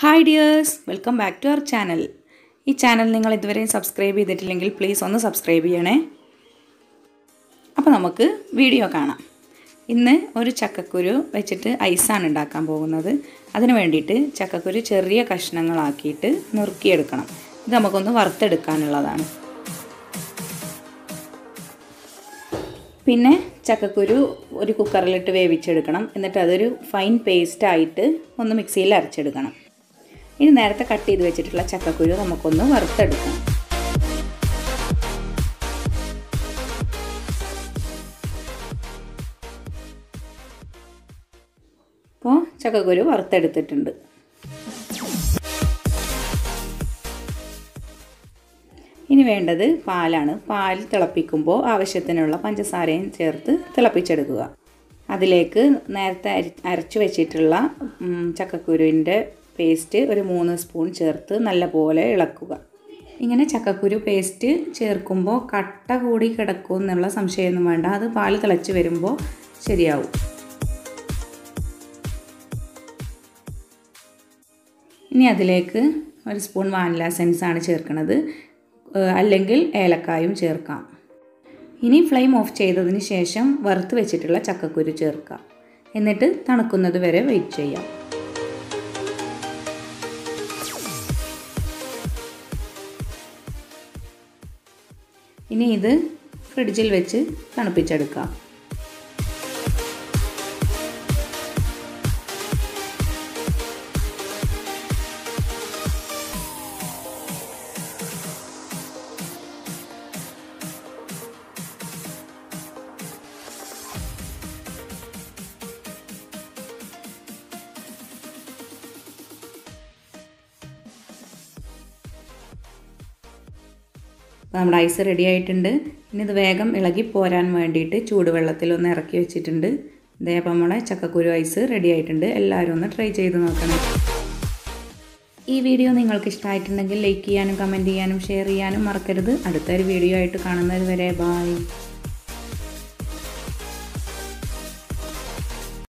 Hi dears welcome back to our channel ഈ channel നിങ്ങൾ ഇതുവരെയും സബ്സ്ക്രൈബ് ചെയ്തിട്ടില്ലെങ്കിൽ പ്ലീസ് ഒന്ന് സബ്സ്ക്രൈബ് ചെയ്യണേ. അപ്പോൾ നമുക്ക് വീഡിയോ കാണാം. ഇന്ന് ഒരു ചക്കക്കുരു വെച്ചിട്ട് ഐസാണ് ഉണ്ടാക്കാൻ പോകുന്നത്. അതിന് വേണ്ടിയിട്ട് ചക്കക്കുരു ചെറിയ കഷ്ണങ്ങളാക്കിയിട്ട് നുറുക്കിയെടുക്കണം. ഇത് നമുക്കൊന്ന് വറുത്തെടുക്കാനുള്ളതാണ്. പിന്നെ ചക്കക്കുരു ഒരു കുക്കറിലിട്ട് വേവിച്ചെടുക്കണം. എന്നിട്ട് അതൊരു ഫൈൻ പേസ്റ്റായിട്ട് ഒന്ന് മിക്സിയിൽ അരച്ചെടുക്കണം. ഇനി നേരത്തെ കട്ട് ചെയ്ത് വെച്ചിട്ടുള്ള ചക്കക്കുരു നമുക്കൊന്ന് വറുത്തെടുക്കാം. അപ്പോൾ ചക്കക്കുരു വറുത്തെടുത്തിട്ടുണ്ട്. ഇനി വേണ്ടത് പാലാണ്. പാൽ തിളപ്പിക്കുമ്പോൾ ആവശ്യത്തിനുള്ള പഞ്ചസാരയും ചേർത്ത് തിളപ്പിച്ചെടുക്കുക. അതിലേക്ക് നേരത്തെ അരി അരച്ചു വെച്ചിട്ടുള്ള ചക്കക്കുരുവിന്റെ പേസ്റ്റ് ഒരു മൂന്ന് സ്പൂൺ ചേർത്ത് നല്ലപോലെ ഇളക്കുക. ഇങ്ങനെ ചക്കക്കുരു പേസ്റ്റ് ചേർക്കുമ്പോൾ കട്ട കൂടി കിടക്കും എന്നുള്ള സംശയമൊന്നും വേണ്ട. അത് പാൽ തിളച്ച് വരുമ്പോൾ ശരിയാവും. ഇനി അതിലേക്ക് ഒരു സ്പൂൺ വാനില സെൻസ് ആണ് ചേർക്കുന്നത്. അല്ലെങ്കിൽ ഏലക്കായും ചേർക്കാം. ഇനി ഫ്ലെയിം ഓഫ് ചെയ്തതിന് ശേഷം വറുത്ത് വെച്ചിട്ടുള്ള ചക്കക്കുരു ചേർക്കാം. എന്നിട്ട് തണുക്കുന്നത് വരെ വെയിറ്റ് ചെയ്യാം. ഇനി ഇത് ഫ്രിഡ്ജിൽ വെച്ച് തണുപ്പിച്ചെടുക്കാം. അപ്പോൾ നമ്മുടെ ഐസ് റെഡി ആയിട്ടുണ്ട്. ഇനി ഇത് വേഗം ഇളകി പോരാൻ വേണ്ടിയിട്ട് ചൂടുവെള്ളത്തിൽ ഒന്ന് ഇറക്കി വെച്ചിട്ടുണ്ട്. ഇതേ അപ്പോൾ നമ്മുടെ ചക്കക്കുരു ഐസ് റെഡി ആയിട്ടുണ്ട്. എല്ലാവരും ഒന്ന് ട്രൈ ചെയ്ത് നോക്കണം. ഈ വീഡിയോ നിങ്ങൾക്ക് ഇഷ്ടമായിട്ടുണ്ടെങ്കിൽ ലൈക്ക് ചെയ്യാനും കമന്റ് ചെയ്യാനും ഷെയർ ചെയ്യാനും മറക്കരുത്. അടുത്തൊരു വീഡിയോ ആയിട്ട് കാണുന്നത് വരെ ബായ്